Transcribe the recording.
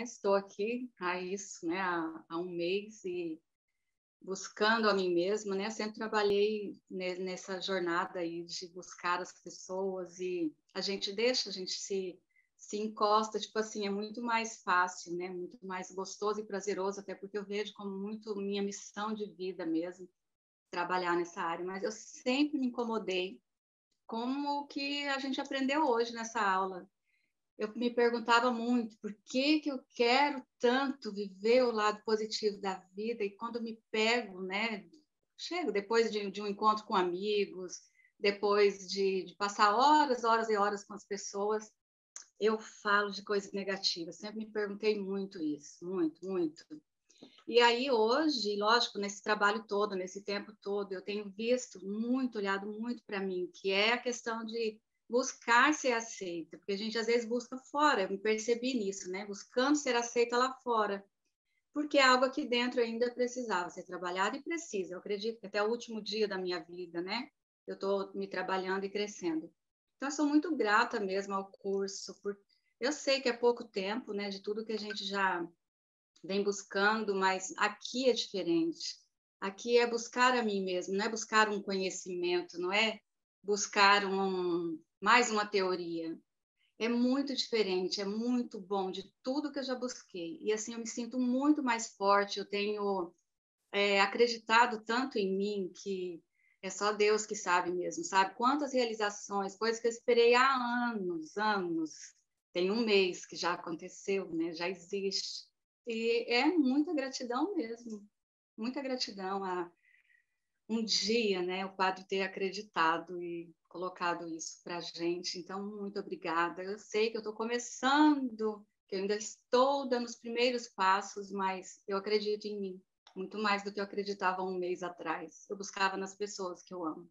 Estou aqui há isso, né? Há, há um mês e buscando a mim mesma, né? Sempre trabalhei nessa jornada aí de buscar as pessoas e a gente deixa, a gente se se encosta, tipo assim, é muito mais fácil, né? Muito mais gostoso e prazeroso, até porque eu vejo como muito minha missão de vida mesmo trabalhar nessa área, mas eu sempre me incomodei com o que a gente aprendeu hoje nessa aula. Eu me perguntava muito por que que eu quero tanto viver o lado positivo da vida e quando me pego, né? Chego depois de, de um encontro com amigos, depois de, de passar horas, horas e horas com as pessoas, eu falo de coisas negativas. Sempre me perguntei muito isso, muito, muito. E aí hoje, lógico, nesse trabalho todo, nesse tempo todo, eu tenho visto muito, olhado muito para mim, que é a questão de buscar ser aceita, porque a gente às vezes busca fora, eu me percebi nisso, né? Buscando ser aceita lá fora, porque é algo aqui dentro ainda precisava ser trabalhado e precisa. Eu acredito que até o último dia da minha vida, né? Eu estou me trabalhando e crescendo. Então, eu sou muito grata mesmo ao curso, por... eu sei que é pouco tempo, né, de tudo que a gente já vem buscando, mas aqui é diferente. Aqui é buscar a mim mesmo, não é buscar um conhecimento, não é buscar um, mais uma teoria. É muito diferente, é muito bom de tudo que eu já busquei. E assim eu me sinto muito mais forte, eu tenho é, acreditado tanto em mim que é só Deus que sabe mesmo, sabe? Quantas realizações, coisas que eu esperei há anos, anos. Tem um mês que já aconteceu, né? Já existe. E é muita gratidão mesmo, muita gratidão a um dia, né? O padre ter acreditado e colocado isso para a gente. Então, muito obrigada. Eu sei que eu estou começando, que eu ainda estou dando os primeiros passos, mas eu acredito em mim muito mais do que eu acreditava um mês atrás. Eu buscava nas pessoas que eu amo.